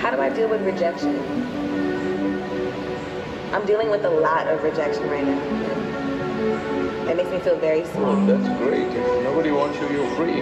How do I deal with rejection? I'm dealing with a lot of rejection right now. That makes me feel very small. Oh, that's great. If nobody wants you, you're free.